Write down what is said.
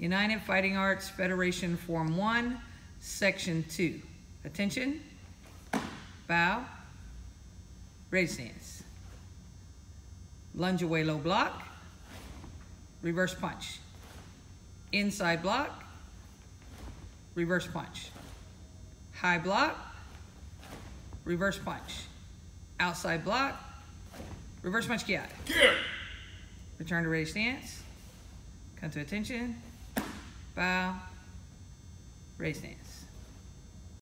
United Fighting Arts Federation Form One, Section Two. Attention, bow, raise stance. Lunge away low block, reverse punch. Inside block, reverse punch. High block, reverse punch. Outside block, reverse punch kiai. Return to raise stance. Come to attention. Bow. Raise stance.